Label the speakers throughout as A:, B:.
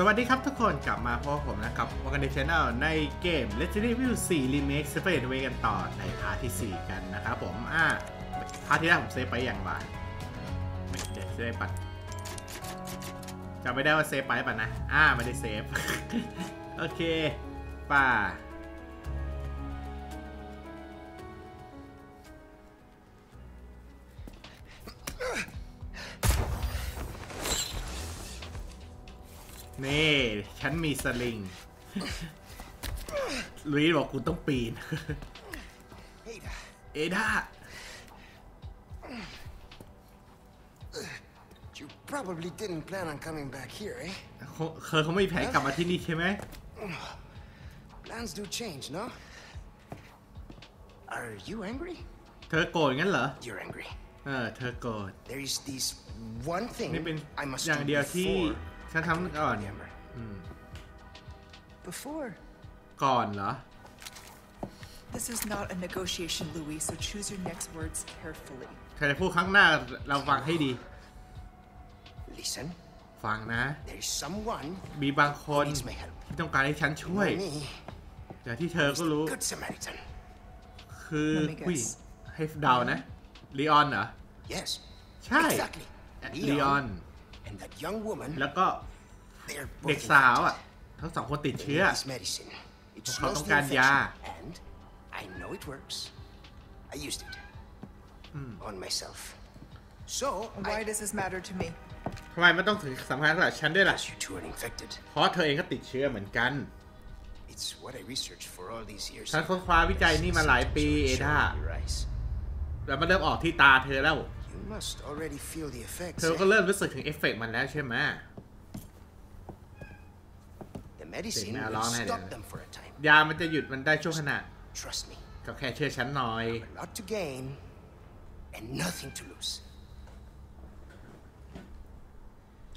A: สวัสดีครับทุกคนกลับมาพบผมนะครับวกันเดช Channel ในเกม Resident Evil 4 Remake Separate Ways กันต่อใน part ที่ 4 กันนะครับผม อ่า part ที่แล้วผม save ไปยังหรือไม่ได้ save ปะจำไม่ได้ว่า save ไปปะนะ อ่า ไม่ได้ save โอเค ปะ นี่ฉันมีสลิงลุยบอกกูต้องปีน
B: Ada,
A: เอด้า
B: you probably didn't plan on coming back here, eh?
A: เขาเคยเขาไม่มีแผนกลับมาที่นี่ใช่ไหม
B: Plans do change, no? Are you angry?
A: เธอโกรธงั้นเหรอ
B: You're angry.
A: เออเธอโกรธ
B: There is this one thing
A: นี่เป็น
B: I must
A: อย่าง
B: do
A: เดียวที่
B: before
A: ฉันทำก่อน
B: the Ember.
A: อืม
C: Before.
A: ก่อนเหรอ
C: This is not a negotiation, Louis, so choose your next words carefully.
A: เธอจะพูดครั้งหน้าเราฟังให้ดี
B: Listen,
A: ฟังนะ
B: there is someone
A: มีบางค
B: who
A: น
B: needs my help.
A: ที่ต้องการให้ฉันช่วย
B: Me,
A: อย่างที่เธอก็รู้
B: Good Samaritan.
A: คือ
C: Let me
A: ผู้หญิง
C: guess.
A: ให้เดานะลีออนเหรอ
B: Yes,
A: ใช่
B: exactly.
A: ลีออน
B: and that young woman,
A: แล้วก็
B: they're
A: เด็ก
B: both
A: สาวอะ ทั้งสองคนติด
B: They
A: เชื้อ
B: need this medicine. It
A: เขา
B: slows
A: ต้อง
B: the
A: การยา
B: infection, and I know it works. I used it on myself. So
C: Why
B: I,
C: does this matter to me?
A: ทำไมมันต้องถึงสำคัญกับฉันด้วยล่ะ
B: as you two are infected,
A: เพราะเธอเองก็ติดเชื้อเหมือนกัน
B: it's what I researched for all these years.
A: ฉันค้นคว้าวิจัยนี่มาหลายปีเอ
B: Symptoms
A: ดา
B: are showing in your eyes.
A: แล้วมันเริ่มออกที่ตาเธอแล้ว
B: You must already feel the effects.
A: เธอก็
B: eh?
A: เริ่มรู้สึกถึงเอฟเฟกต์มันแล้วใช่ไหม
B: The medicine
A: Sige,
B: will
A: alarm her
B: stop
A: then.
B: them for a time.
A: ยามันจะหยุดมันได้ช่วงขณะ
B: Trust me.
A: ก็แค่เชื่อฉันหน่อย
B: A lot to gain and nothing to lose.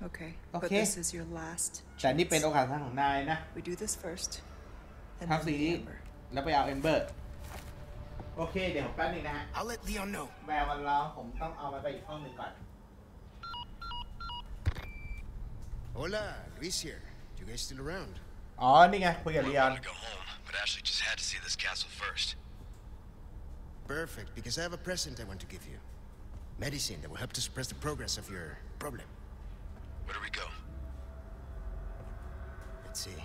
C: Okay. But
A: Okay.
C: this is your last
A: แต่นี่เป็นโอ
C: chance.
A: กาสทางของนายนะ
C: We do this first. And
A: ทำ
C: then
A: สิ่ง
C: the
A: นี้
C: Amber.
A: แล้วไปเอาเอมเบอร์ โอเค เดี๋ยวผมแป๊บนึงนะฮะ
B: I'll let Leon know.
A: แววมันร้องผมต้องเอามันไปอีกห้องหนึ่งก่อน
B: Hola, Luis here. You guys still around?
A: อ๋อ นี่ไง คุยกับ
D: We
A: ลี
D: were
A: ออน
D: going to go home, but Ashley just had to see this castle first.
B: Perfect, because I have a present I want to give you. Medicine that will help to suppress the progress of your problem.
D: Where do we go?
B: Let's see.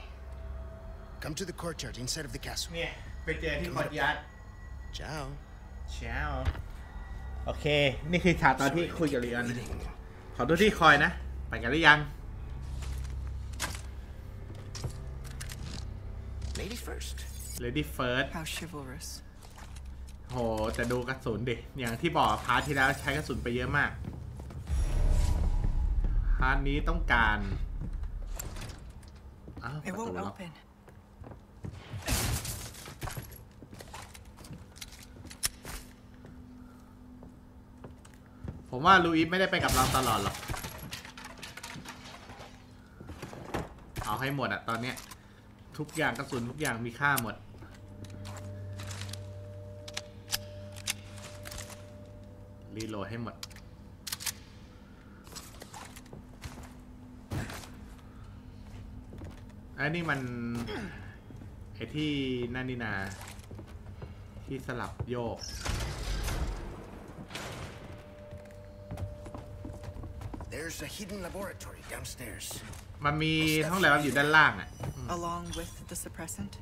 B: Come to the courtyard inside of the castle.
A: เนี่ย ไปเจอที่คอร์ดยาร์ด
B: Ciao.
A: เช้าโอเค นี่คือฉากตอนที่คุยกับลีออน
B: Waiting.
A: ขอดูที่คอยนะ ไปกันหรือยัง
B: Lady first.
A: Lady First
C: How chivalrous.
A: โหแต่ดูกระสุนดิ อย่างที่บอก part ที่แล้วใช้กระสุนไปเยอะมาก part นี้ต้องการอ้าวป
C: It
A: ระตู
C: won't
A: ล็อก ผมว่าลูอิสไม่ได้ไปกับเราตลอดหรอก เอาให้หมดอะตอนเนี้ย ทุกอย่างกระสุนทุกอย่างมีค่าหมด รีโหลดให้หมดไอ้นี่มันไอ้ที่นั่นนี่นา ที่สลับโยก
B: There's a hidden laboratory downstairs.
A: มันมีห้องแลบอยู่ด้านล่างอ่ะ
C: Along with the suppressant.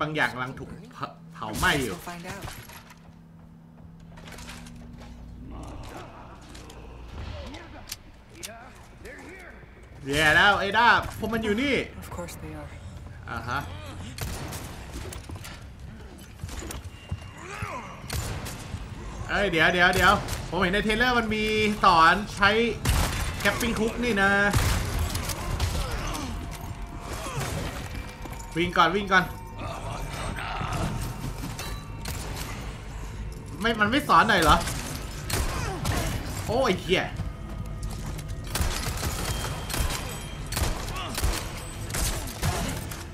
A: บางอย่างกำลังถูกเผาเผาไหม้อยู่
C: We'll find out.
A: แย่แล้วเอด้าพวกมันอยู่นี่
C: Of course they are.
A: อ่าฮะเอ้ยเดี๋ยวเดี๋ยวเดี๋ยวผมเห็นในเทรลเลอร์มันมีสอนใช้แคปปิ้งคุกนี่นะ วิ่งก่อนวิ่งก่อน ไม่ มันไม่สอนหน่อยเหรอ โอ้ยเหี้ย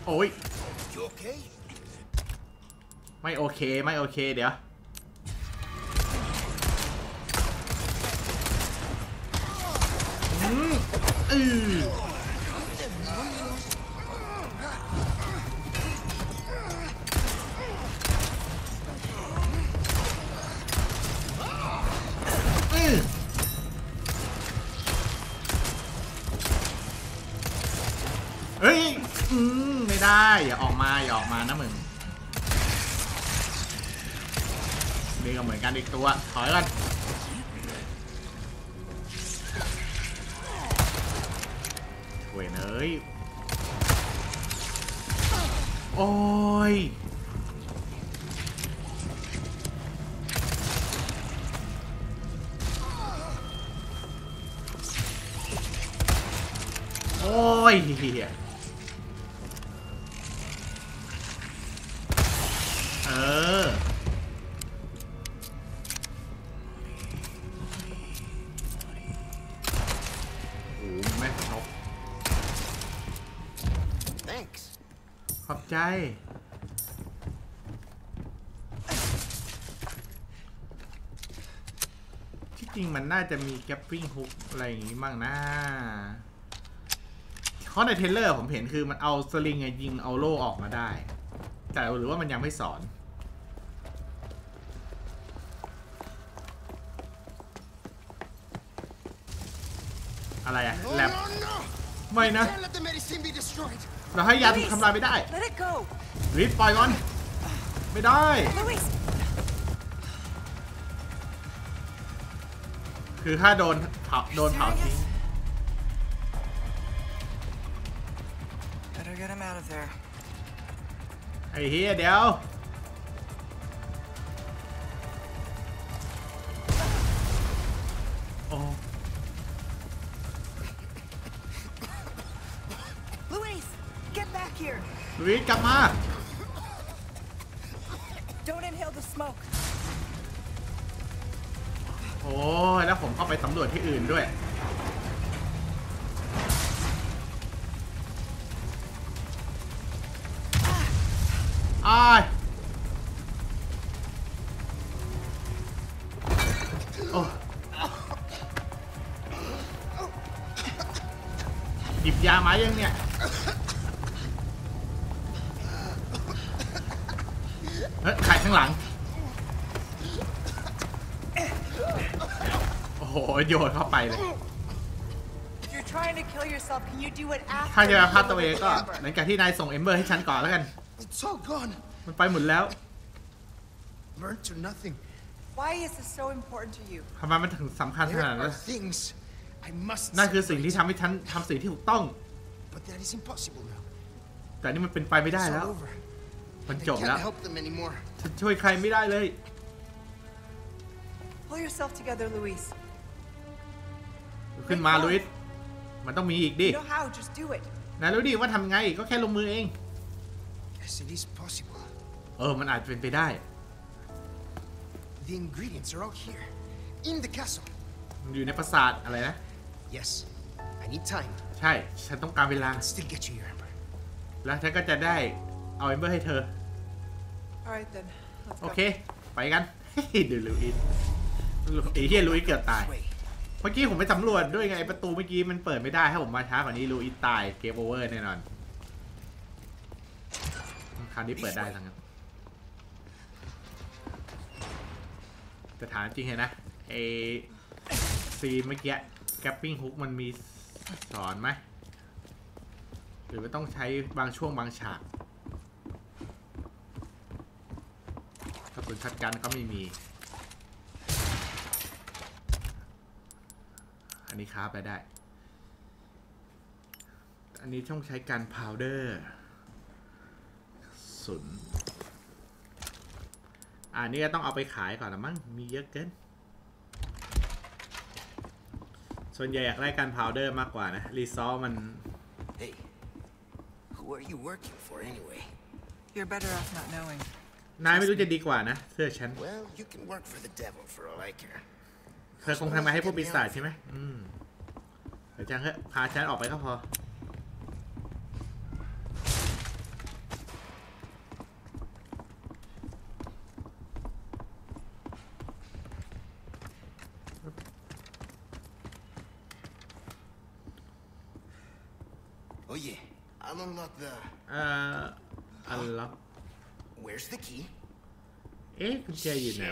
A: โอ้ยไม่โอเค ไม่โอเค เดี๋ยว อืมอือ มาอย่าออกมาาจะมี grappling hook อะไรอย่างงี้บ้างนะเพราะใน trailer ผมเห็นคือมันเอาสลิงอะยิงเอาโล่ออกมาได้ แต่หรือว่ามันยังไม่สอนอะไรอะ
B: No,
A: แล็บ
B: no, no!
A: ไม่นะ
B: Can't let the medicine be destroyed.
A: เราให้ยาถูก
C: Luis,
A: ทำลายไม่ได้
C: Let it go.
A: รีบปล่อยก่อน ไม่ได้ คือถ้าโดนเผาโดนเผาทิ้ง
C: better get him out of there.
A: ไอ้เฮียเดี๋ยว โอ้
C: Luis, get back here.
A: ลุยกลับมาำรวจที่อื่นด้วย โอ้โหโยนเข้าไปเลย
C: If you're trying to kill yourself, can you do it after
A: ถ้าจะมาฆ่า
C: you
A: ตัวเอง
C: load
A: ก็
C: the
A: หลั
C: Amber?
A: งจากที่นายส่งเอมเบอร์ให้ฉันก่อนแล้วกัน
B: It's all gone.
A: มันไปหมดแล้ว
B: Burnt to nothing.
C: Why is this so important to you?
A: ทำไมมันถึงสำคัญข
B: There
A: นาดนั้น
B: are things I must
A: นั่นคือสิ่งที่
B: separate.
A: ทำให้ฉันทำสิ่งที่ถูกต้อง
B: But that is impossible now.
A: แต่นี่มันเป็นไปไม่ได้
B: It's
A: แล้ว
B: all over.
A: มัน
B: I
A: จบแล้ว
B: can't help them anymore.
A: ฉันช่วยใครไม่ได้เลย
C: Pull yourself together, Luis.
A: ขึ้นมาลุยส์มันต้องมีอีกดิ
C: You know how, just do it.
A: นายรู้ดิว่าทำไงก็แค่ลงมือเอง
B: Yes, it is possible.
A: เออ มันอาจจะเป็นไปได้
B: The ingredients are all here. In the castle.
A: มันอยู่ในปราสาทอะไรนะ
B: Yes. I need time.
A: ใช่ ฉันต้องการเวลา
B: Still get you your amber.
A: แล้วฉันก็จะได้เอาเอมเบอร์ให้เธอ
C: All right then. Let's
A: โอ
C: go.
A: เค ไปกันดูลุยส์ไอ้เฮียลุยส์เกือบตาย
B: This way.
A: เมื่อกี้ผมไปสำรวจด้วยไงประตูเมื่อกี้มันเปิดไม่ได้ ถ้าผมมาช้ากว่านี้ลูอิสตาย game over แน่นอน คราวนี้เปิดได้ทั้งนั้นแต่ถามจริงเห็นนะไอซีเมื่อกี้ grappling hook มันมีสอนไหมหรือว่าต้องใช้บางช่วงบางฉากกระสุนชัดกันก็ไม่มี อันนี้ค้าไปได้ อันนี้ต้องใช้การพาวเดอร์สุนอันนี้ก็ต้องเอาไปขายก่อนละมั้ง มีเยอะเกิน ส่วนใหญ่อยากได้การพาวเดอร์มากกว่านะ รีซอสมัน
B: Hey. Who Who are you working for anyway?
C: You're better off not knowing.
A: นายไม่รู้จะดีกว่านะ เสื้อฉัน
B: Well, you can work for the devil for all I care.
A: เธอคงทำมาให้พวกปีศาจใช่ไหมอืมเดี๋ยวจังเถอะพาฉันออกไปก็พอ
B: Oh yeah, I'll unlock the.
A: เอ่ออันล็อก
B: Where's the key?
A: เอ๊ะกุญแจอยู่ไหน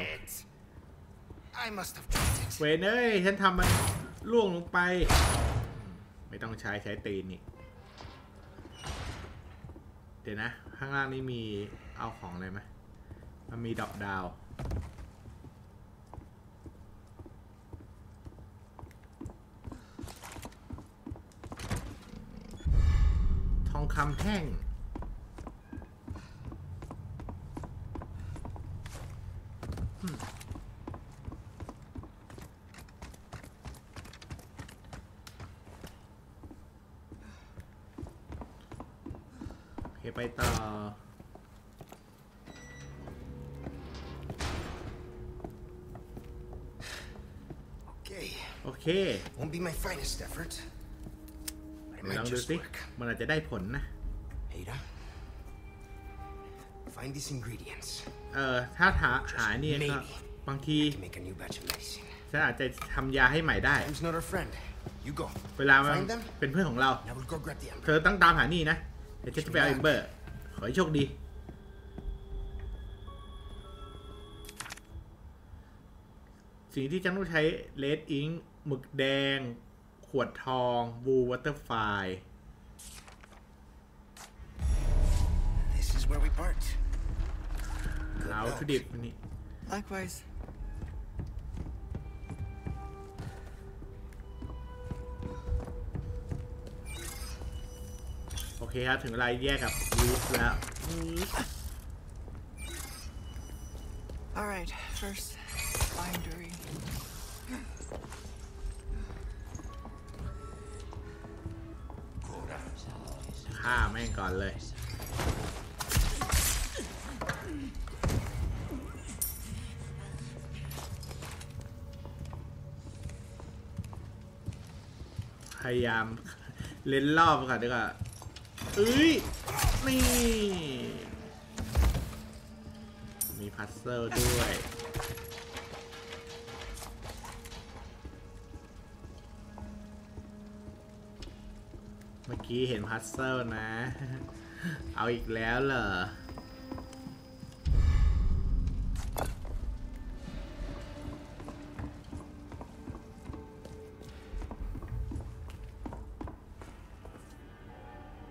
A: เวนเอ้ยฉันทำมันล่วงลงไป ไม่ต้องใช้ใช้ตีนนี่ เดี๋ยวนะ ข้างล่างนี่มีเอาของอะไรไหมมันมีดอกดาวทองคำแท่ง โอเค ไปต่อ
B: Okay,
A: โอเค
B: won't be my finest effort. But it
A: เดี๋ยวล
B: might
A: องดู
B: just
A: สิ
B: work.
A: มันอาจจะได้ผลนะ
B: Ada, find these ingredients.
A: เอ่อถ้าหาหาเนี่ยก็
B: Maybe.
A: บางที
B: To make a new batch of medicine.
A: ฉันอาจจะทำยาให้ใหม่ได้
B: Time's not our friend. You go.
A: เวลามัน
B: Find them.
A: เป็นเพื่อนของเรา
B: Now we'll go grab the
A: เธ
B: amber.
A: อต้องตามหานี่นะ เดี๋ยวฉันจะไปเอาเอมเบอร์ ขอให้โชคดี สิ่งที่ฉันต้องใช้เลดอิงหมึกแดง ขวดทองบูวัตเตอร์ไฟ
B: This is where we part.
A: เอาวัตถุดิบอันนี้
C: Likewise.
A: โอเคครับ ถึงเวลาแยกกับลูฟแล้ว
C: All right, first, bindery.
A: ฆ่าแม่งก่อนเลยพยายามเล่นรอบก่อนดีกว่าเอ้ย นี่มี พัซเซิลด้วย เมื่อกี้เห็นพัซเซิลนะ เอาอีกแล้วเหรอ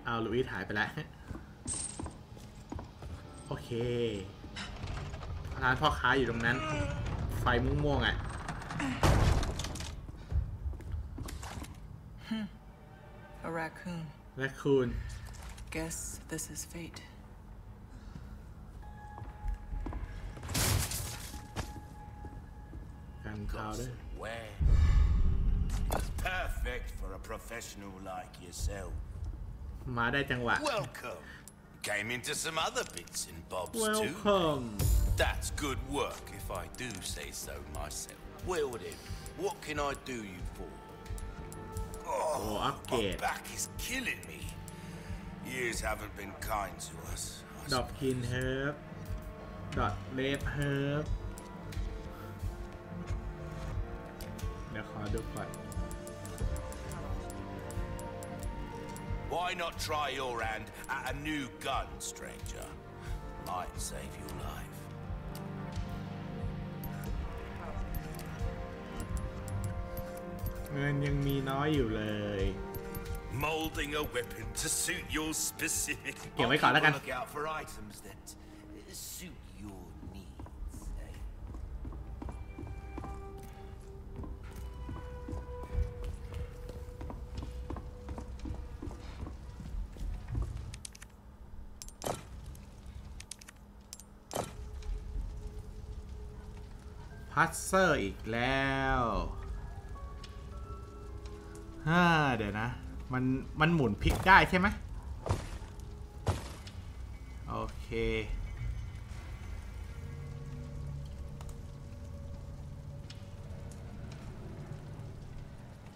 A: เอาลุยส์หายไปแล้ว โอเค ร้านพ่อค้าอยู่ตรงนั้น ไฟม่วงๆอะ
C: A raccoon.
A: และคูณ
C: Guess this is fate.
A: กันพาวด้วย
E: Where? Perfect for a professional like yourself.
A: มาได้จังหวะ
E: Welcome. Came into some other bits and bobs too.
A: Welcome
E: That's good work, if I do say so myself. Well then, what can I do you for?
A: โอ้
E: Oh,
A: อัปเกร
E: my
A: ด
E: back is killing me. Years haven't been kind to us. I
A: ดอกกินเฮิร์บดอทเลฟเฮิร์บเดี๋ยวขอดูก่อน
E: Why not try your hand at a new gun, stranger? Might save your life.
A: เงินยังมีน้อยอยู่เลย
E: Molding a weapon to suit your specific.
A: เก็บไว้ก่อนแล้วกัน
E: I'll keep a Look out for items that uh, suit your needs. eh?
A: พัซเซอร์อีกแล้ว ฮ่าเดี๋ยวนะ มัน มันหมุนพลิกได้ใช่ไหมเค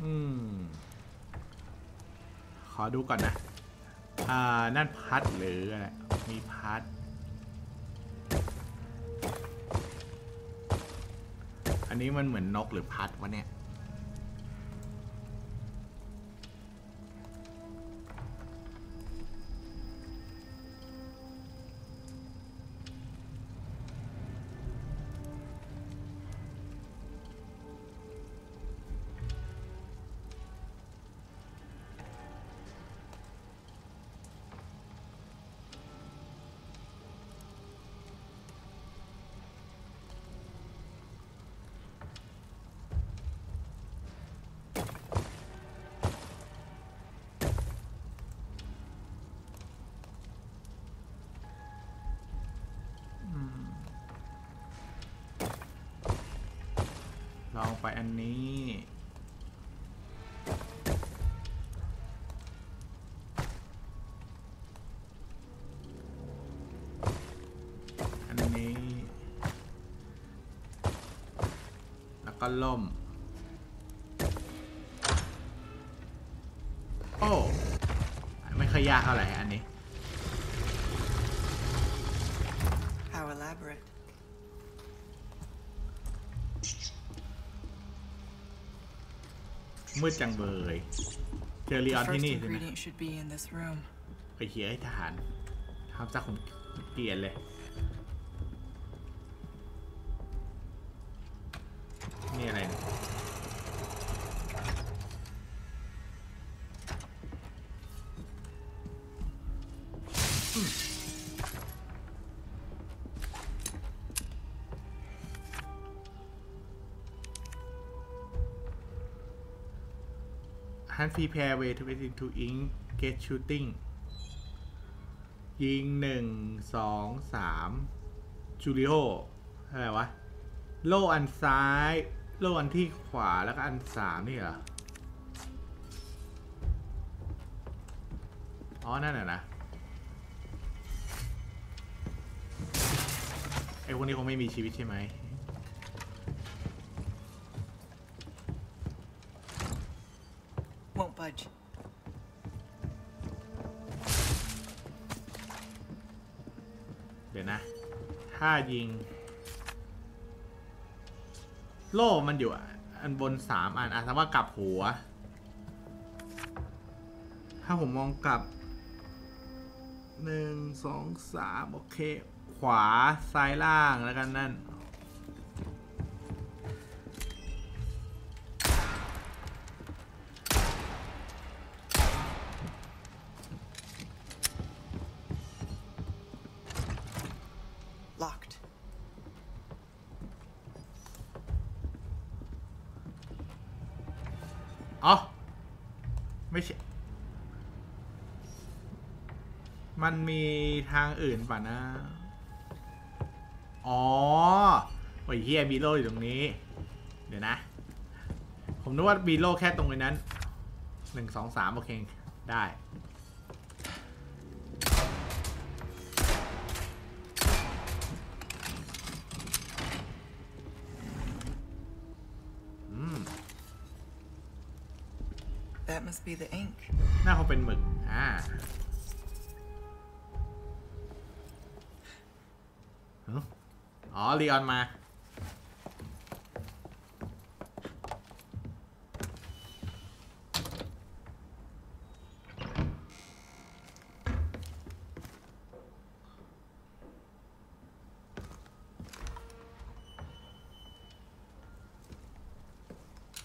A: อืม ขอดูก่อนนะ อ่า นั่นพัดหรืออะไร มีพัด อันนี้มันเหมือนนกหรือพัดวะเนี่ย ไปอันนี้ อันนี้ แล้วก็ล่ม โอ้ ไม่ค่อยยากเท่าไหร่อัน มืดจังเบยเจอรีออน
C: The
A: ที่
C: first
A: นี่สินะ
C: ingredient should be in this room.
A: ไปเขียให้ทหารทำซะผมเกลียดเลย ฟีแพรเวทเวทินทูอิงเกตชูติงยิงหนึ่งสองสามจูริโออะไรวะ โล่อันซ้าย โล่อันที่ขวาแล้วก็อันสามนี่เหรอ อ๋อ นั่นน่ะนะไอ้พวกนี้คงไม่มีชีวิตใช่ไหม
C: budge.
A: เดี๋ยวนะถ้ายิง โล่มันอยู่อันบนสามอันอะสมว่ากลับหัว ถ้าผมมองกลับหนึ่งสองสามโอเค ขวาซ้ายล่างแล้วกันนั่น อื่นป่ะนะ อ๋อโอ้ยเฮียมีโล่อยู่ตรงนี้ เดี๋ยวนะ ผมนึกว่ามีโล่แค่ตรงนั้นหนึ่งสองสามโอเค ได้น้าเขาเป็นหมึก อ่า ลีออนมา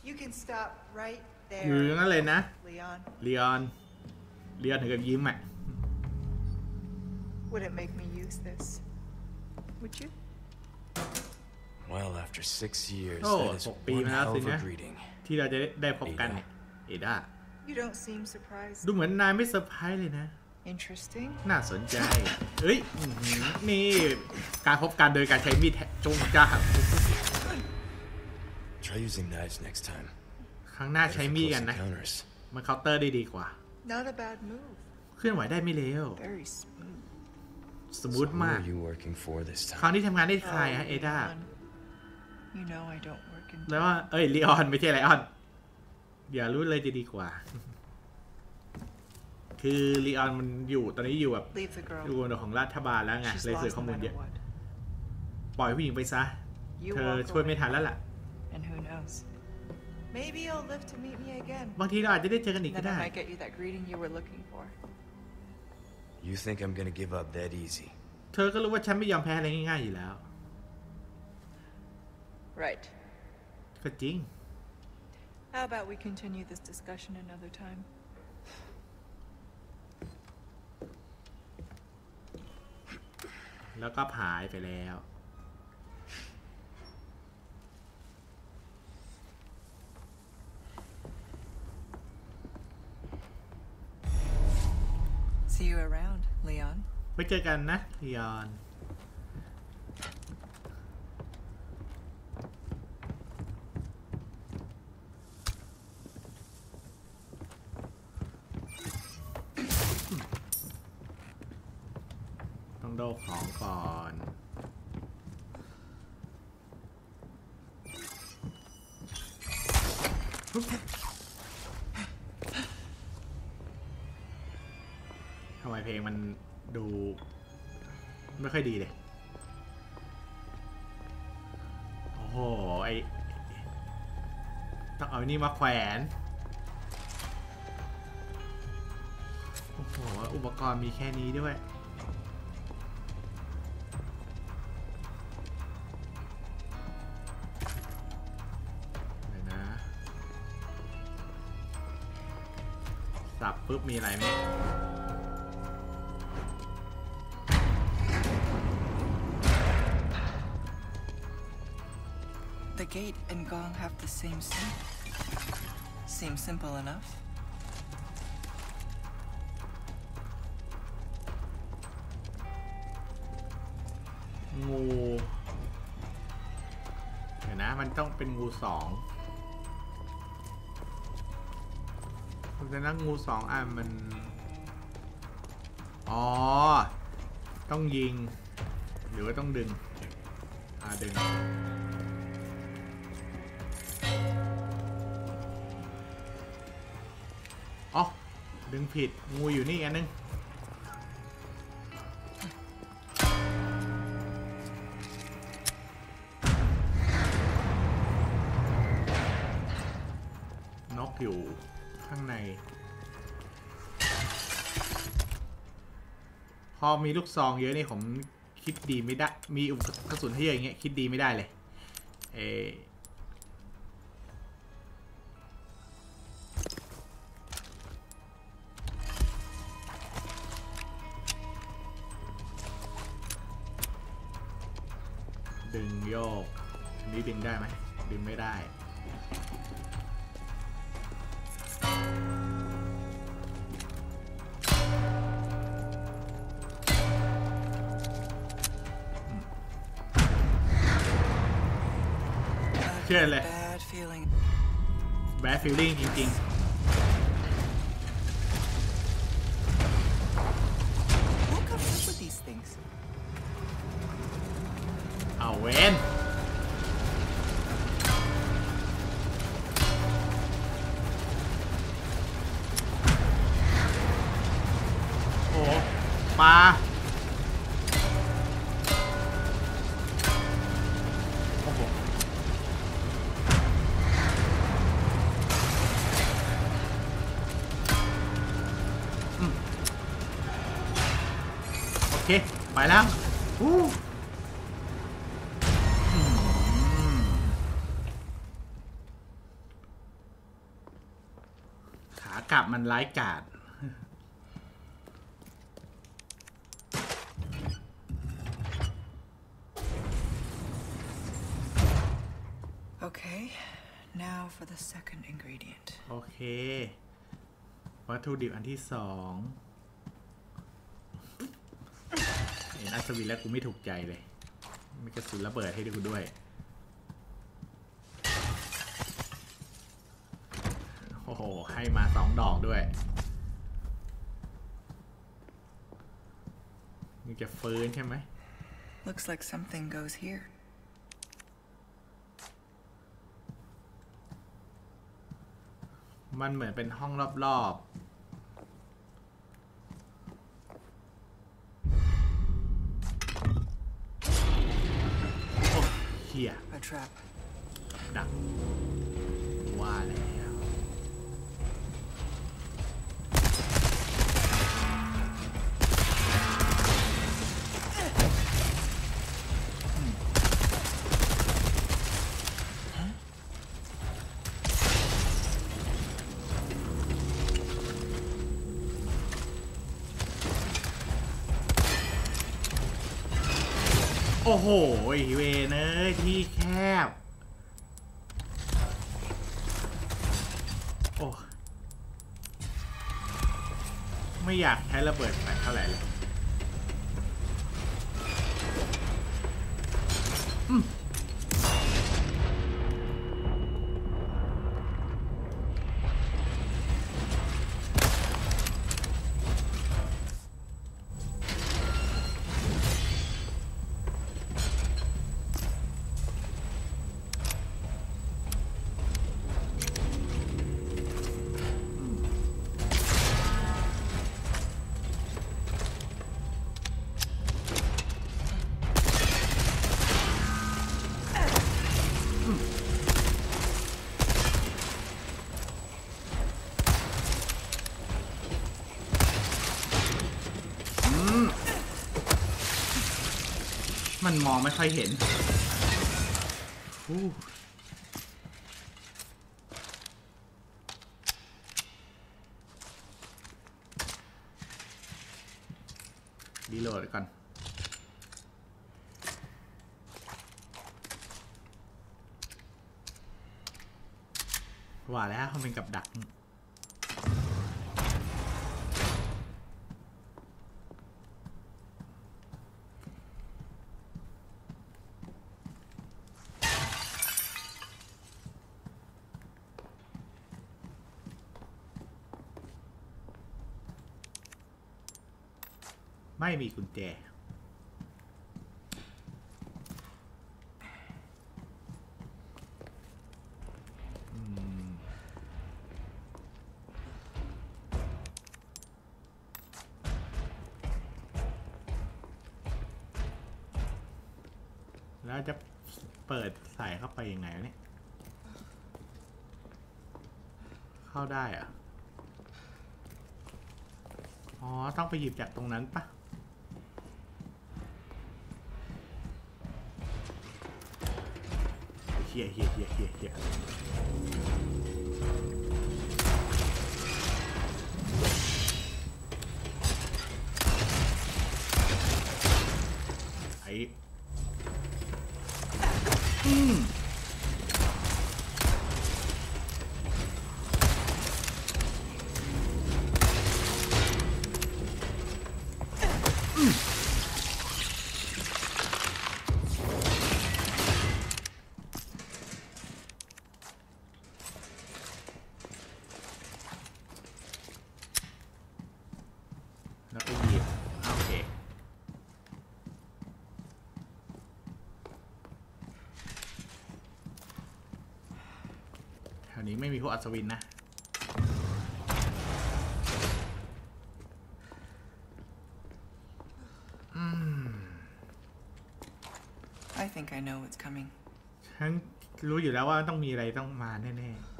C: You can stop right
A: อยู่อย่าง
C: there,
A: นั้นเลยนะ
C: Leon.
A: ลีออนลีออนถึงกับยิ้มอ่ะ
C: Would it make me use this? Would you?
E: Well, after six years,
A: Oh,
E: that is
A: so ปี
E: one
A: มาแล้ว
E: hell
A: สิ
E: of
A: นะ
E: a greeting.
A: ที่เราจะได้ได้พบกันเอด้า
C: You don't seem surprised.
A: ดูเหมือนนายไม่เซอร์ไพรส์เลยนะ
C: Interesting.
A: น่าสนใจ เอ้ยอื้อหือนี่ การพบกันโดยการใช้มีดแทะจงจ้า
E: Try using knives next time.
A: ครั้งหน้า
E: Better
A: ใช้
E: for
A: มีด
E: close
A: กันนะ
E: encounters.
A: มันเคาน์เตอร์ได้ดีกว่า
C: Not a bad move.
A: เคลื่อนไหวได้ไม่เร็ว
C: Very smooth.
A: สมูท
F: So who
A: มาก
F: are you working for this
A: คราว
F: time?
A: นี้ทำงานได้ใครฮะ
C: Oh,
A: เอดา
C: Leon. You know I don't work in
A: แล้วว่าเอ้ยลีออนไม่ใช่ไลออนอย่ารู้เลยจะดีกว่า คือลีออนมันอยู่ตอนนี้อยู่แบบ
C: Leave the
A: อยู่
C: girl.
A: ของรัฐบาลแล้วไง
C: She's
A: เลยสื่อ
C: lost
A: ข้อ
C: no
A: มูลเย
C: matter
A: อะ
C: what.
A: ปล่อยผู้หญิงไปซะ
C: You
A: เธอ
C: walk
A: ช่วยไม่
C: away,
A: ทันแล้วล่ะ
C: and who knows? Maybe you'll live to meet me again.
A: บางทีเราอาจจะได้เจอกันอีกก็
C: Then I
A: ได้
C: might get you that greeting you were looking for.
F: You think I'm gonna give up that easy?
A: เธอก็รู้ว่าฉันไม่ยอมแพ้อะไรง่ายๆอยู่แล้ว
C: Right.
A: ก็จริง
C: How about we continue this discussion another time?
A: แล้วก็หายไปแล้ว
C: See you around, Leon.
A: ไว้เจอกันนะลี โดของก่อน ทำไมเพลงมันดู ไม่ค่อยดีเลย โอ้โห ไอต้องเอาอ้นี่มาแขวน โอ้โห อุปกรณ์มีแค่นี้ด้วย มีอะไรไหม
C: The gate and gong have the same symbol. Seems simple enough.
A: งู เดี๋ยวนะ มันต้องเป็นงูสอง แต่นงูสองอันมัน อ๋อ ต้องยิง หรือว่าต้องดึง อ่าดึง อ๋อ ดึงผิด งูอยู่นี่อันนึง อมีลูกซองเยอะนี่ผมคิดดีไม่ได้ มีอุปกระสุนให้เยอะอย่างเงี้ยคิดดีไม่ได้เลย เอ ไปแล้วอู้อืมขากลับมันร้ายกาด
C: Okay, now for the second ingredient.
A: โอเควัตถุดิบอันที่สอง เห็นอัศวินแล้วกูไม่ถูกใจเลย มีกระสุนระเบิดให้ดูด้วย โอ้โห ให้มาสองดอกด้วยมีจะฟื้นใช่ไหม
C: Looks like something goes here.
A: มันเหมือนเป็นห้องรอบๆ เฮีย
C: A trap.
A: ดัก โอ้โหไอ้เวนเอ้ยที่แคบ โอ้ ไม่อยากใช้ระเบิด มันมองไม่ค่อยเห็นอู้ดีโหลดก่อนว่าแล้วเขาเป็นกับดัก ไม่มีกุญแจ แล้วจะเปิดใส่เข้าไปยังไงเนี่ย เข้าได้อะอ๋อ ต้องไปหยิบจากตรงนั้นปะ เฮียเฮียเไม่มีพวกอัศวินนะอืม
C: I think I know what's coming.
A: ฉันรู้อยู่แล้วว่าต้องมีอะไรต้องมาแน่ๆ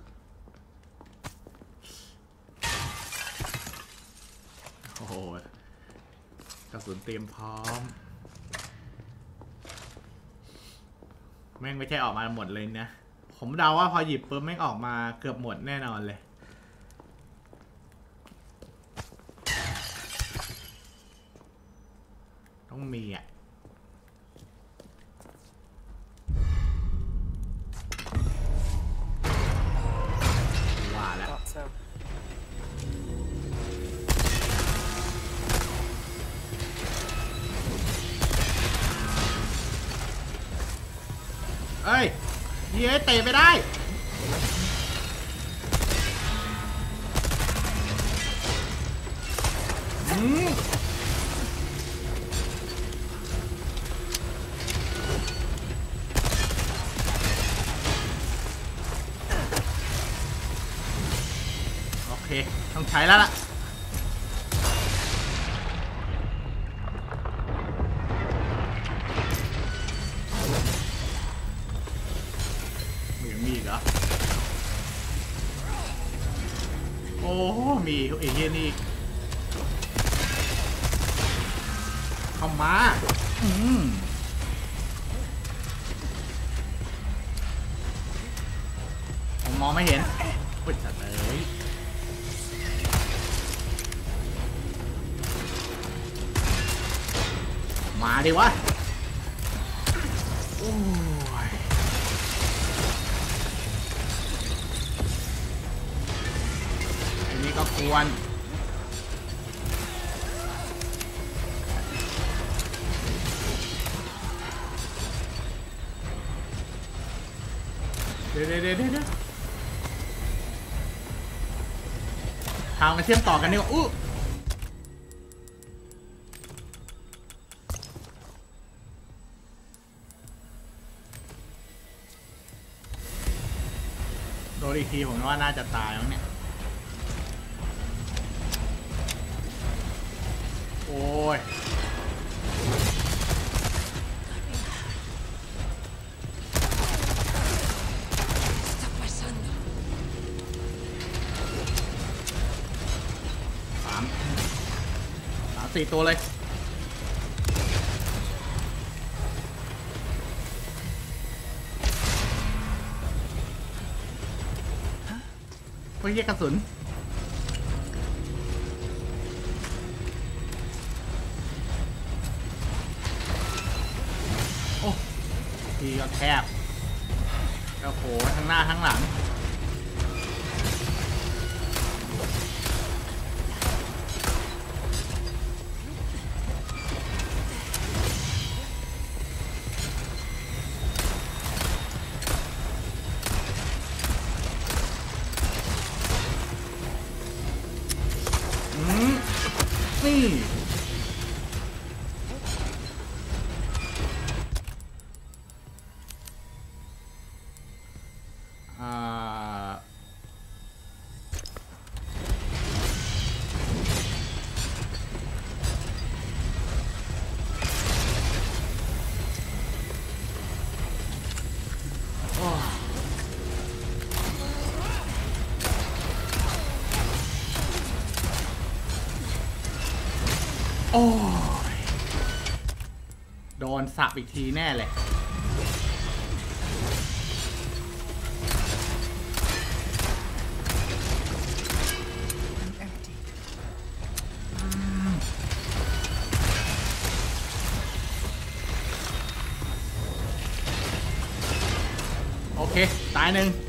A: โอ้โหกระสุนเตรียมพร้อม แม่งไม่ใช่ออกมาหมดเลยนะ ผมเดาว่าพอหยิบปุ๊บแม่งออกมาเกือบหมดแน่นอนเลย ต้องใช้แล้วล่ะ น่าจะตายมั้งเนี่ย โอ้ย สามสามสี่ตัวเลย เฮ้ยเหี้ยกระสุนโอ้ทีก็แคบ นสับอีกทีแน่เลยโอเค ตายหนึ่ง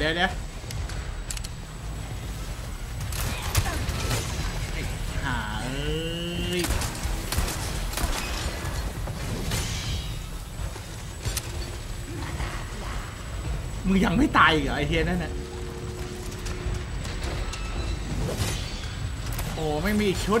A: เดี๋ยวเดี๋ยวหาเอ้ยมึงยังไม่ตายอีกเหรอไอเทียนั่นน่ะโอ้ไม่มีชุด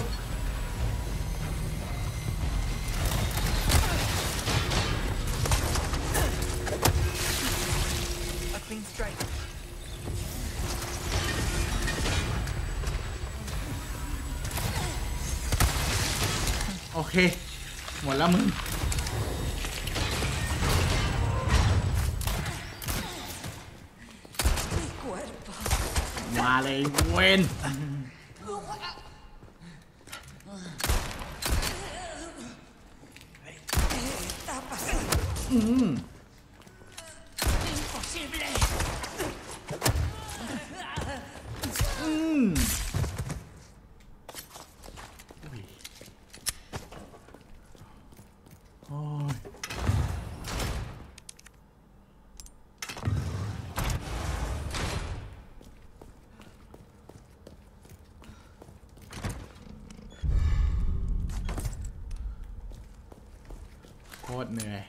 A: เหนื่อย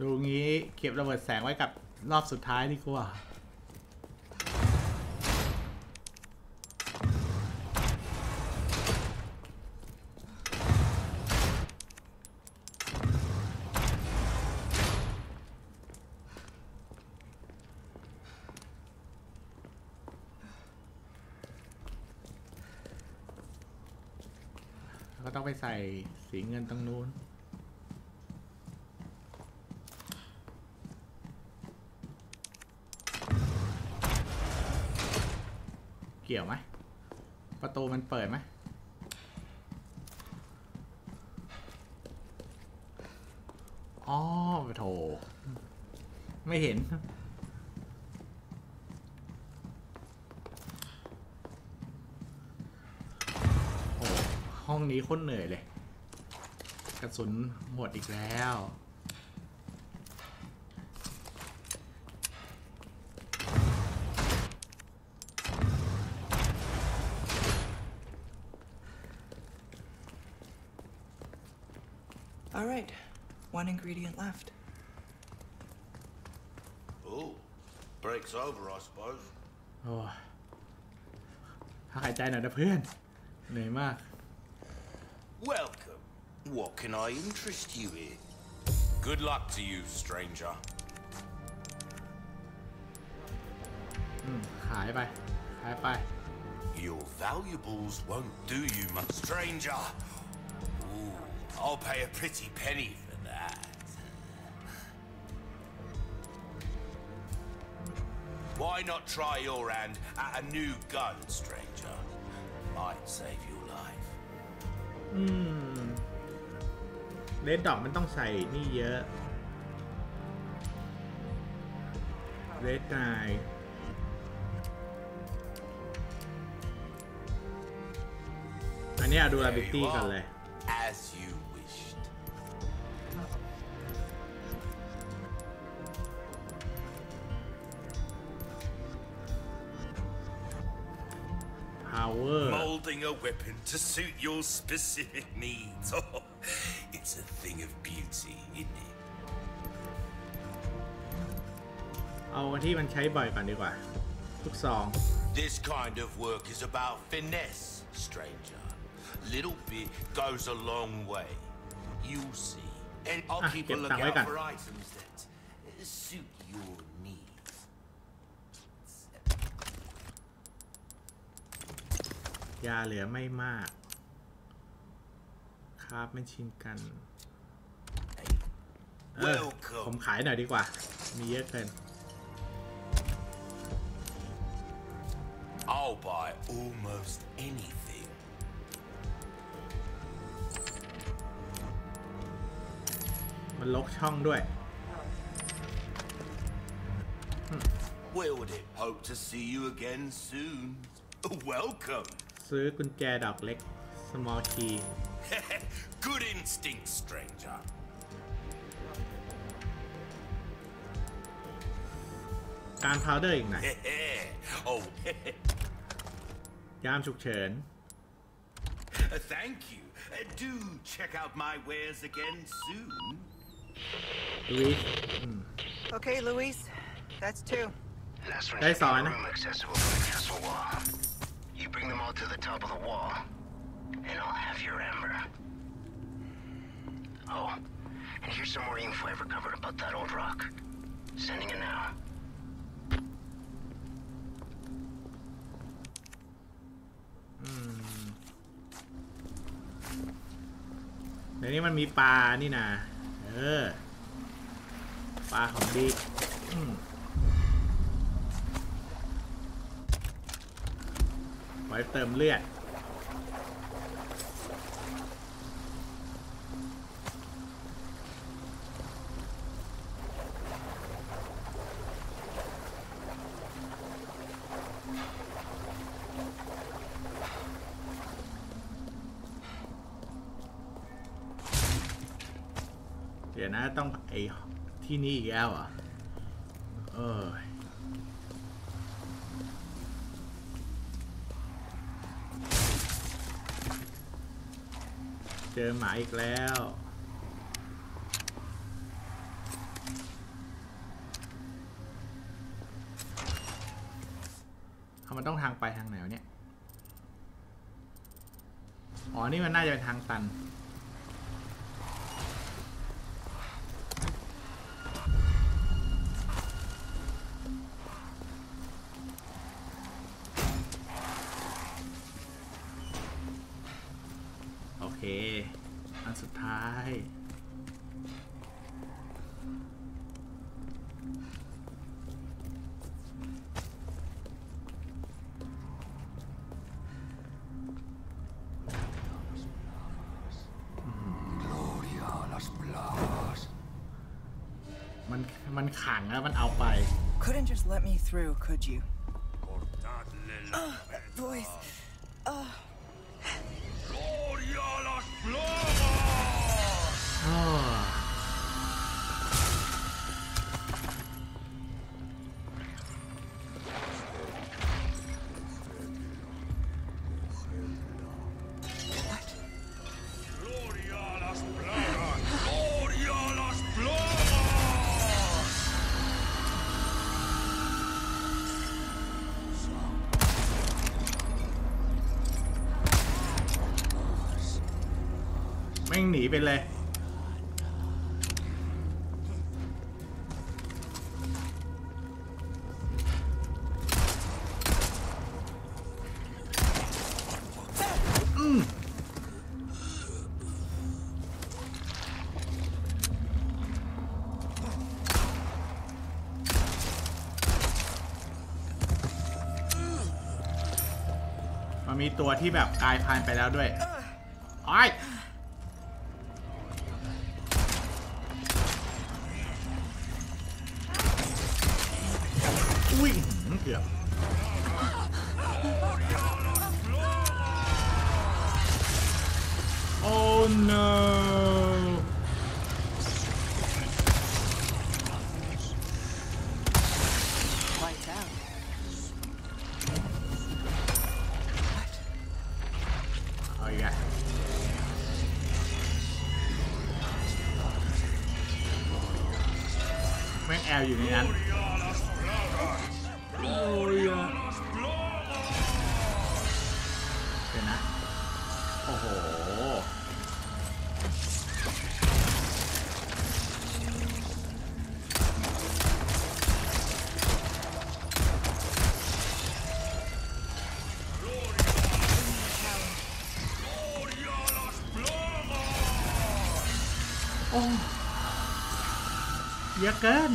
A: ดูงี้เก็บระเบิดแสงไว้กับรอบสุดท้ายดีกว่า แล้วก็ต้องไปใส่สีเงินตรงนู้น เกี่ยวไหม ประตูมันเปิดไหม อ๋อโถ ไม่เห็น โอ้ห้อง นี้โคตรเหนื่อยเลยกระสุนหมดอีกแล้ว
C: All right, one ingredient left.
E: Oh, break's over, I suppose.
A: โอ้ยพักหายใจหน่อยนะเพื่อน เหนื่อยมาก
E: Welcome. What can I interest you in? Good luck to you, stranger.
A: อืม ขายไป ขายไป
E: Your valuables won't do you much, stranger. Ooh, I'll pay a pretty penny for that. Why not try your hand at a new gun, stranger? Might save your life.
A: อืม เลดดอกมันต้องใส่นี่เยอะเลดไนอันนี้ดู
E: There
A: ability
E: you
A: กัน
E: are,
A: เลย
E: As you wished.
A: power
E: Molding a weapon to suit your specific needs. Oh, it's a thing of beauty, isn't it?
A: เอาที่มันใช้บ่อยก่อนดีกว่า ทุกซอง
E: This kind of work is about finesse, stranger. Little bit goes a long way. You'll see. And I'll
A: Ah,
E: keep a
A: get that way
E: lookout
A: done.
E: for items that uh, suit your needs.
A: ยาเหลือไม่มาก คราบไม่ชินกันเออ
E: Welcome.
A: ผมขายหน่อยดีกว่า มีเยอะเกิน
E: I'll buy almost anything.
A: มันลกช่องด้วย
E: Will it hope to see you again soon? Welcome.
A: ซื้อกุญแจดอกเล็ก small key
E: Good instinct, stranger.
A: การพาวเดอร์อีกหน่อย
E: oh,
A: ยามฉุกเฉิน
E: thank you. Uh, Do check out my wares again soon.
A: ลุย
C: Okay, Luis, that's two.
B: Last one
A: Hey,
B: should be a
A: Simon.
B: room accessible from the castle wall. You bring them all to the top of the wall, and I'll have your amber. Oh, and here's some more info I recovered about that old rock. Sending it now.
A: เดี๋ยวนี้มันมีปลานี่นะ เออ ปลาของดีอืมไว้เติมเลือด ที่นี่อีกแล้วอะเออเจอหมาอีกแล้วามันต้องทางไปทางไหนเนี่ย อ๋อ นี่มันน่าจะเป็นทา
E: งตัน me through, could you? Ugh, ah, that voice.
A: แม่งหนีไปเลยมันมีตัวที่แบบกลายพันธุ์ไปแล้วด้วยไอ้าย เยอะเกิน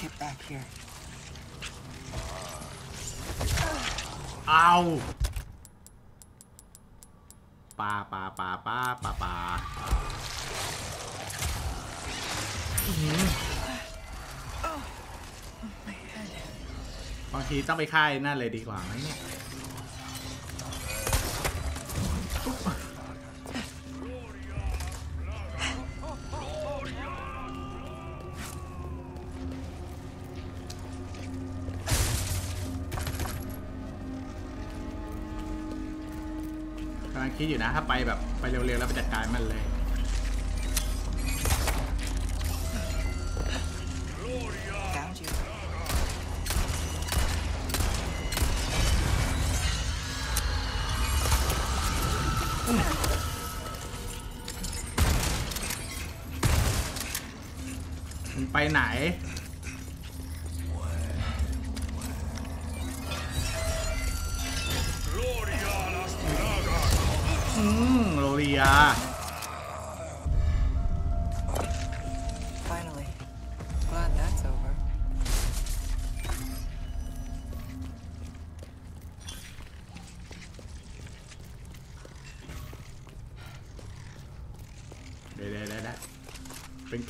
E: Get back here.
A: เอาปลาปลาปลาปลาปลาปลาอื้อหือ
E: My head.
A: บางทีต้องไปค่ายนั่นเลยดีกว่าไหมเนี่ยำลังคิดอยู่นะ ถ้าไปแบบไปเร็วๆแล้วไปจัดการมันเลย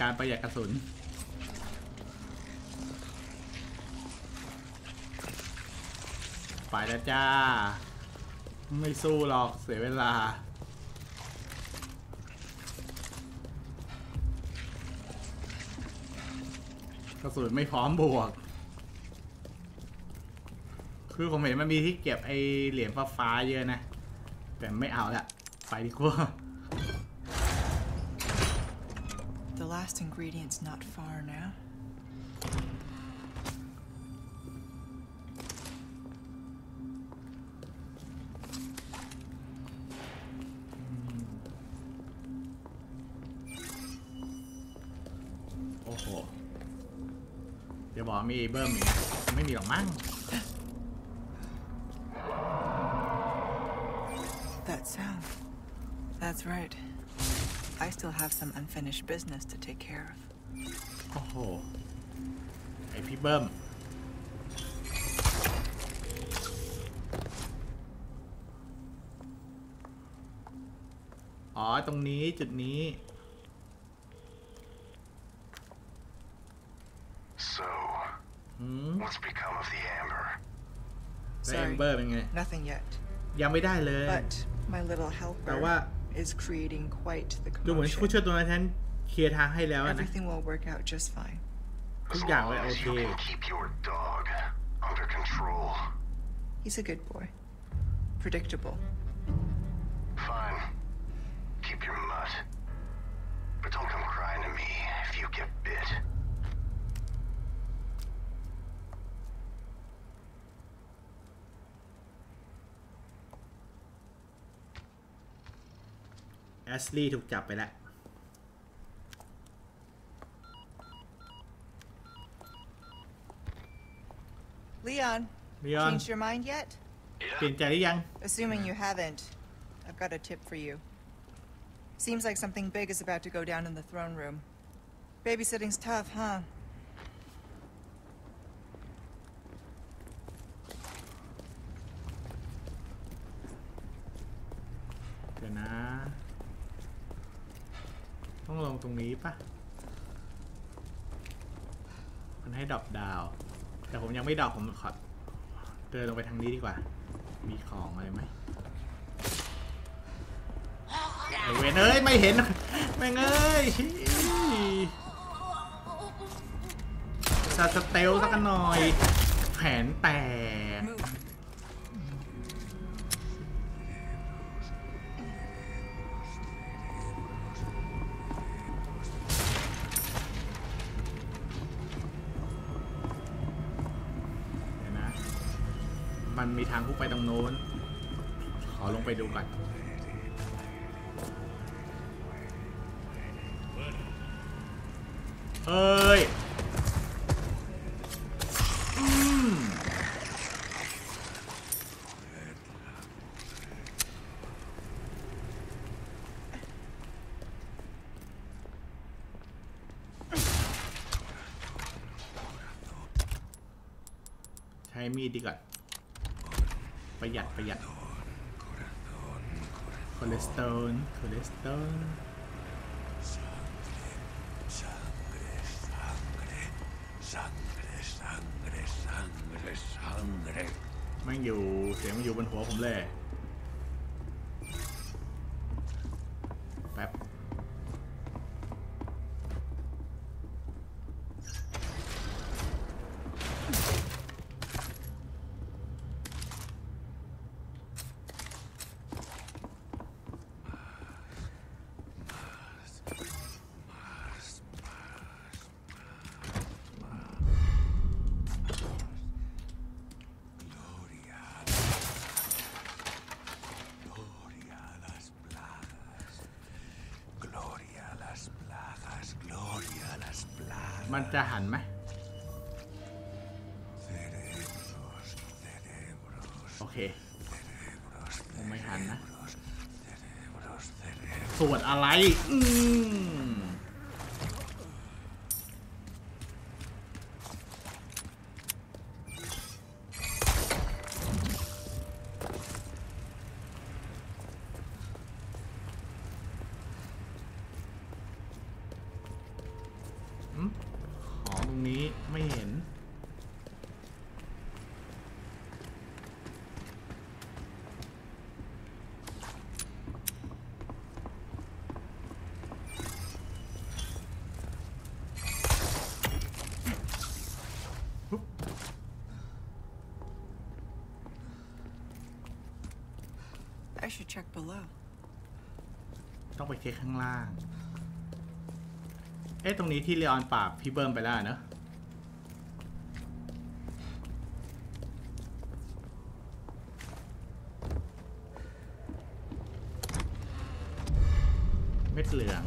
A: การประหยัดกระสุนไปแล้วจ้า ไม่สู้หรอกเสียเวลา กระสุนไม่พร้อมบวก คือผมเห็นมันมีที่เก็บไอเหรียญฟ้าเยอะนะ แต่ไม่เอาละ ไปดีกว่า
E: last ingredient's not far now.
C: That sound. That's right. I still have some unfinished business to take care of.
A: โอ้โห ไอพี่เบิ้ม อ๋อ ตรงนี้จุดนี้
G: So,
A: หืม
G: what's become of the Amber?
A: แล้วแอ
C: Sorry.
A: มเบอร์เป็นไง
C: Nothing yet.
A: ยังไม่ได้เลย
C: But my little helper
A: แต่ว่า
C: is creating quite the
A: ดูเหมือนผู้
C: commotion.
A: ช่วยตัวนั้นฉันเคลียร์ทางให้แล้วนะ
C: Everything will work out just fine.
A: ทุ
G: As
A: กอย่าง
G: long
A: เลยโอ
G: as
A: เค
G: you can keep your dog under control.
C: He's a good boy. Predictable.
A: อสลีย์ถูกจับไปแล้ว
C: Leon,
A: Leon.
C: changed your mind yet?
A: เปลี่ยนใจหรือยัง
C: Assuming you haven't, I've got a tip for you. Seems like something big is about to go down in the throne room. Babysitting's tough, huh?
A: ต้องลงตรงนี้ปะมันให้ดรอปดาว แต่ผมยังไม่ดรอปผมขอเดินลงไปทางนี้ดีกว่า มีของอะไรไหมไอเวนเอ้ย ไม่เห็นแม่งเอ้ยสสเตลสักหน่อย แผนแตกางพุ่งไปตรงโน้น ขอลงไปดูก่อนเอ้ย อืม ใช้มีดดีกว่าประหยัดประหยัดคอเลสเตอรอลคอเลสเตอรอลแม่งอยู่ เสียงมัน อยู่บนหัวผมเลย แป๊บ
E: Gloria a las plagas. Gloria a las plagas. Gloria a las plagas.
A: มันจะหันไหมโอเคผมไม่หันนะ สวดอะไร อืมอืมของตรงนี้ไม่เห็น
C: I should check below.
A: ต้องไปเช็คข้างล่าง เอ๊ะ ตรงนี้ที่เลออนปราบพี่เบิ้มไปแล้วเนอะเม็ดเหลือง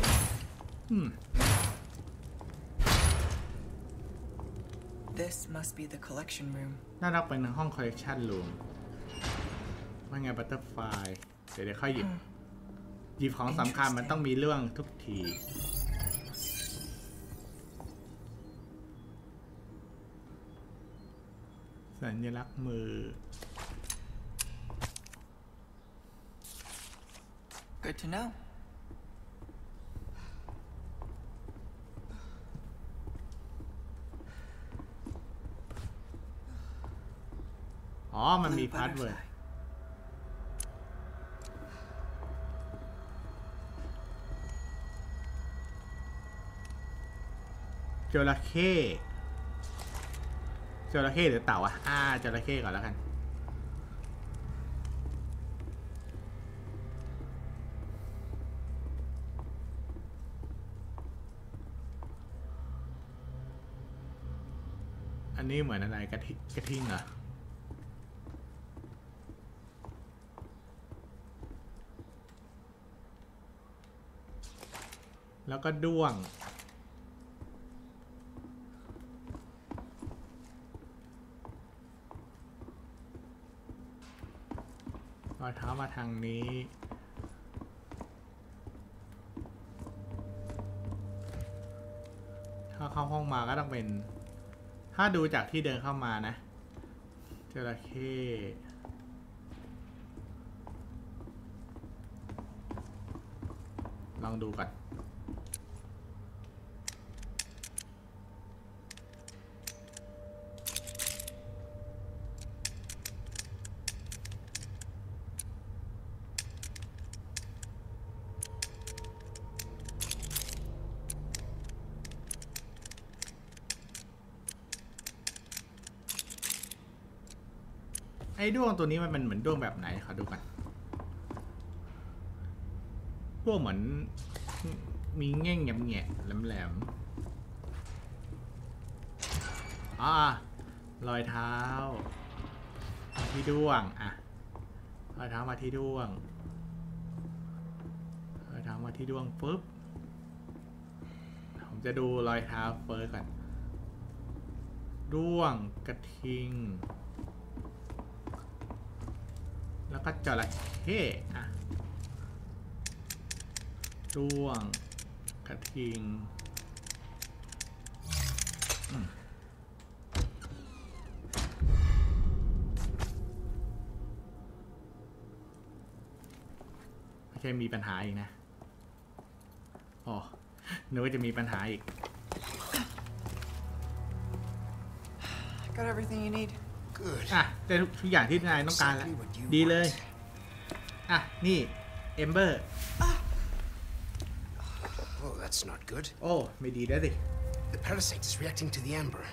A: อ อืม
C: This must be the collection room.
A: น่าจะเป็นห้อง collection room ว่าไง butterfly เดี๋ยวเดี๋ยวค่อยหยิบ หยิบของสำคัญมันต้องมีเรื่องทุกทีสัญลักษณ์มือ
C: Good to know.
A: อ๋อ มันมี password Blue
C: butterfly.
A: จระเข้จระเข้หรือเต่าอะอ่าจระเข้ก่อนแล้วกันอันนี้เหมือนอะไรกระทิกระทิงเหรอ แล้วก็ด้วง รอยเท้ามาทางนี้ ถ้าเข้าห้องมาก็ต้องเป็น ถ้าดูจากที่เดินเข้ามานะจระเข้ลองดูก่อน อ้ด้วงตัวนี้มันเป็นเหมือนด้วงแบบไหนขอดูกันด้วงเหมือนมีแง่งแง่แง่แหลมแหลมอ่ารอยเท้ามาที่ด้วงอะรอยเท้ามาที่ด้วงรอยเท้ามาที่ด้วงปุ๊บผมจะดูรอยเท้าเฟิร์สก่อนด้วงกระทิง แล้วก็จระเข้อะด้วง กระทิงไม่ใช่มีปัญหาอีกนะ อ๋อนึกว่าจะมีปัญหาอีก
C: Got everything you need.
B: Good.
A: อะได้ทุกทุกอย่างที่นายต้องการแล้ว
B: Exactly what you want.
A: ดีเลย อะ นี่ amber
B: Oh, that's not good.
A: โอ้ ไม่ดีแล้วสิ
B: The parasite is reacting to the amber.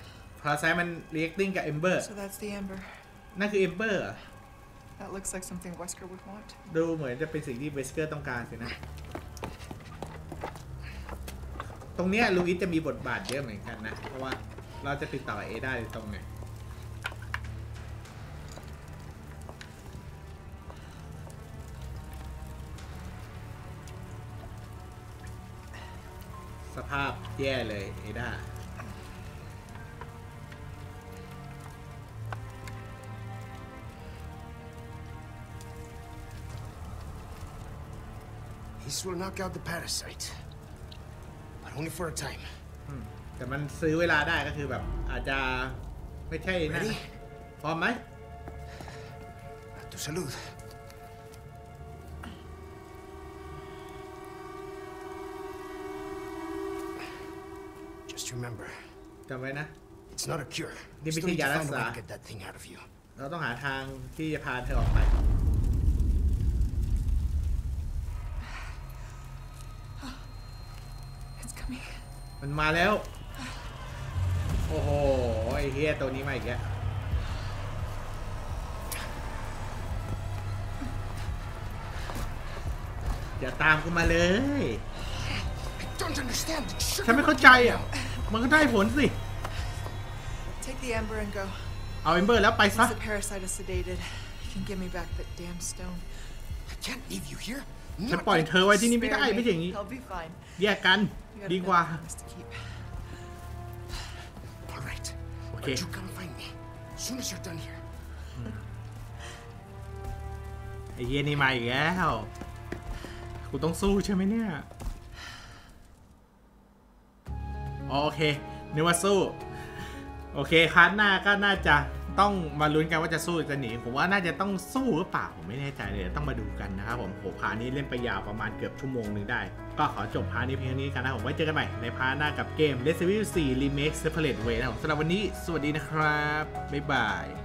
A: parasite มัน reacting กับ amber
C: So that's the amber.
A: นั่นคือ amber
C: That looks like something Wesker would want.
A: ดูเหมือนจะเป็นสิ่งที่เวสเกอร์ต้องการสินะ ตรงเนี้ยลูอิสจะมีบทบาทเยอะเหมือนกันนะ เพราะว่าเราจะติดต่อกับเอได้โดยตรงเนี่ย ภาพแย่เลยเอด้า
B: This will knock out the parasite. But only for a time.
A: แต่มันซื้อเวลาได้ก็คือแบบ อาจจะไม่ใช่นะ
B: Ready?
A: พร้อมไหม
B: A tu
A: จำไว้นะ
B: it's not a cure.
A: Di
B: We still
A: ba
B: need to
A: siya
B: find a way
A: yarasa?
B: to get that thing out of you.
A: เราต้องหาทางที่จะพาเธอออกไป
C: It's coming.
A: มันมาแล้ว โอ้โห ไอ้เฮียตัวนี้มาอีกแล้วอย่าตามกูมาเลย
B: I don't understand. It should
A: ฉันไม่เข้าใจอะ มันก็ได้ผลสิ
C: Take the amber and go.
A: เอาเอมเบอร์แล้วไปซะ
C: Once the parasite is sedated, you can give me back that damn stone.
B: I can't leave you here.
A: ฉัน
B: Not
A: ปล่อย
B: yet.
A: เธอไว้ที่นี่ไม่ได้
C: Spare
A: ไม่
C: me.
A: ใช่อย่างนี้
C: I'll be fine.
A: แยกกัน
C: You got a
A: ดีกว่า
C: million things to keep.
B: All right.
A: Okay.
B: But you come find me. As soon as you're done here.
A: ไอ้เหี้ยนี่มาอีกแล้ว กูต้องสู้ใช่ไหมเนี่ย โอเคนึกว่าสู้ โอเคครั้งหน้าก็น่าจะต้องมาลุ้นกันว่าจะสู้จะหนี ผมว่าน่าจะต้องสู้หรือเปล่าผมไม่แน่ใจเลยต้องมาดูกันนะครับผมโหพานี้เล่นไปยาวประมาณเกือบชั่วโมงหนึ่งได้ ก็ขอจบพานี้เพียงเท่านี้กันนะผมไว้เจอกันใหม่ในพาหน้ากับเกม Resident Evil 4 Remake Separate Way นะครับผมสำหรับวันนี้สวัสดีนะครับบ๊ายบาย